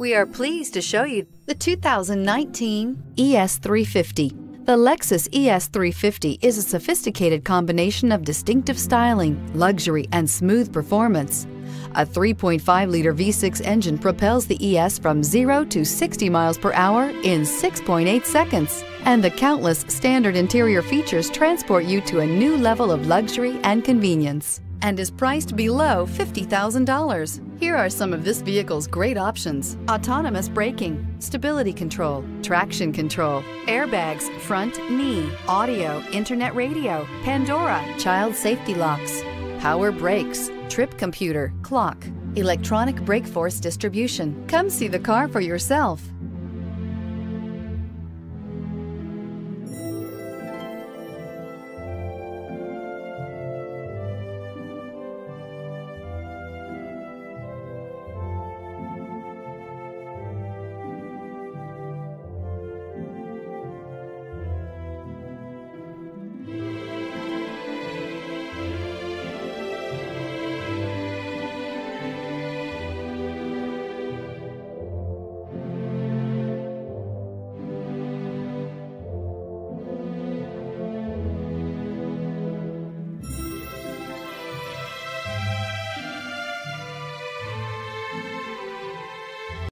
We are pleased to show you the 2019 ES350. The Lexus ES350 is a sophisticated combination of distinctive styling, luxury, and smooth performance. A 3.5-liter V6 engine propels the ES from 0 to 60 miles per hour in 6.8 seconds. And the countless standard interior features transport you to a new level of luxury and convenience and is priced below $50,000. Here are some of this vehicle's great options. Autonomous braking, stability control, traction control, airbags, front knee, audio, internet radio, Pandora, child safety locks, power brakes, trip computer, clock, electronic brake force distribution. Come see the car for yourself.